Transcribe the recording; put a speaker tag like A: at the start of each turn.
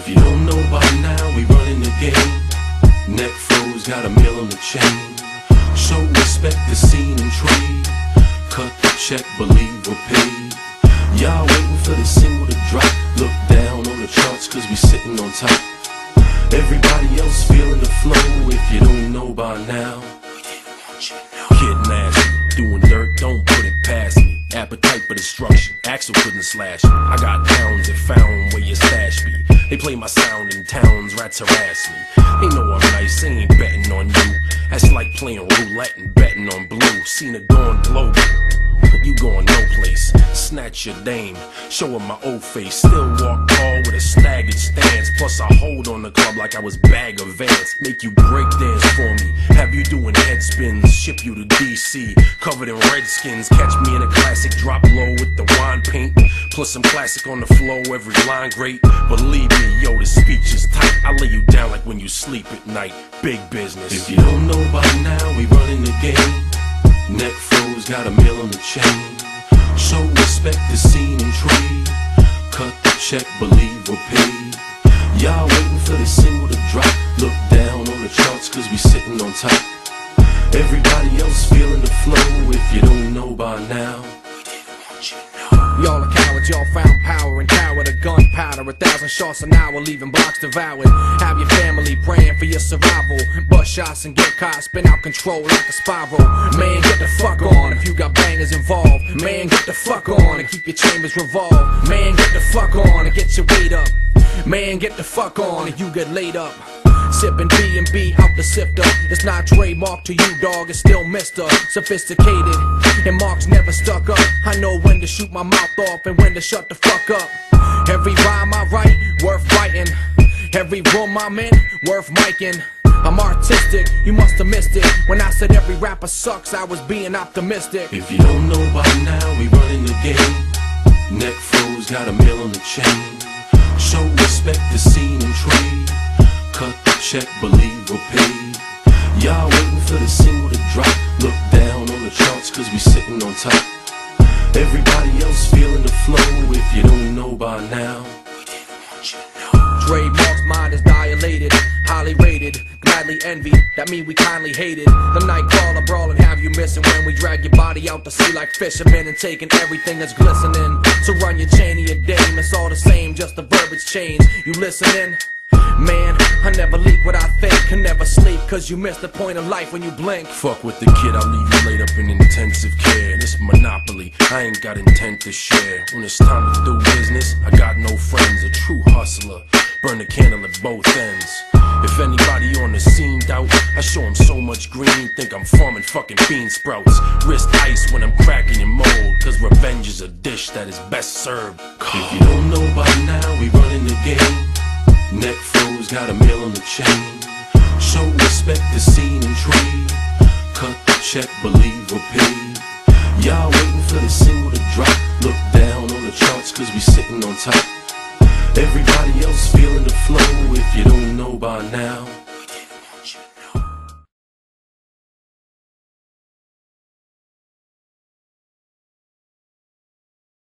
A: If you don't know by now, we running the game. Neck froze, got a mill on the chain. Show respect the scene and trade. Cut the check, believe we're paid. Y'all waiting for the single to drop. Look down on the charts, cause we sitting on top. Everybody else feeling the flow. If you don't know by now, getting ass, doing dirt, don't put it past me. Appetite for destruction, Axl couldn't slash. I got pounds and found where your stash be. They play my sound in towns, rats harass me. They know I'm nice, they ain't betting on you. That's like playing roulette and betting on blue. Seen it going global. You going no place. Snatch your dame, show her my old face. Still walk tall stance. Plus, I hold on the club like I was bag of Vance. Make you break dance for me. Have you doing head spins. Ship you to DC, covered in redskins. Catch me in a classic drop low with the wine paint. Plus, some classic on the flow, every line great. Believe me, yo, the speech is tight. I lay you down like when you sleep at night. Big business. If you don't know by now, we running the game. Neck froze, got a meal on the chain. Show respect the scene and trade. Cut the check, believe paid. Y'all waiting for the single to drop. Look down on the charts, cause we sitting on top. Everybody else feeling the flow. If you don't know by now,
B: Y'all are cowards, y'all found power and tower to gunpowder. A thousand shots an hour, leaving blocks devoured. Have your family praying for your survival. Bust shots and get caught, spin out control like a spiral. Man, get the fuck on if you got bangers involved. Man, get the fuck on and keep your chambers revolved. Man, get the fuck on and you get laid up. Sipping B and B out the sifter. It's not trademark to you, dog. It's still Mister Sophisticated. And Mark's never stuck up. I know when to shoot my mouth off and when to shut the fuck up. Every rhyme I write, worth writing. Every room I'm in, worth miking. I'm artistic, you must have missed it. When I said every rapper sucks, I was being optimistic.
A: if you don't know by now, we running the game. Neck froze, got a meal on the chain. Show respect the scene and trade. Cut the check, believe we're paid. Y'all waiting for the single to drop. Look down on the charts, cause we sitting on top. Everybody else feeling the flow. If you don't know by now,
B: Trademark's mind is dilated, highly rated, gladly envy. That mean we kindly hated. The night crawler brawl and have you missing when we drag your body out to sea like fishermen and taking everything that's glistening. So run your chain of your dame, it's all the same, just the verbiage change. You listening? Man, I never leak what I think, can never sleep, cause you miss the point of life when you blink.
A: Fuck with the kid, I'll leave you laid up in intensive care. This monopoly, I ain't got intent to share. When it's time to do business, I got no friends, a true hustler. Burn the candle at both ends. If anybody on the scene doubt, I show 'em so much green, think I'm farming fucking bean sprouts. Wrist ice when I'm cracking your mold, cause revenge is a dish that is best served. Cold. If you don't know by now, we running the game. Neck froze, got a meal on the chain. Show respect the scene and trade. Cut the check, believe we're paid. Y'all waiting for the single to drop. Look down on the charts, cause we sitting on top. Everybody else feeling the flow. If you don't know by now,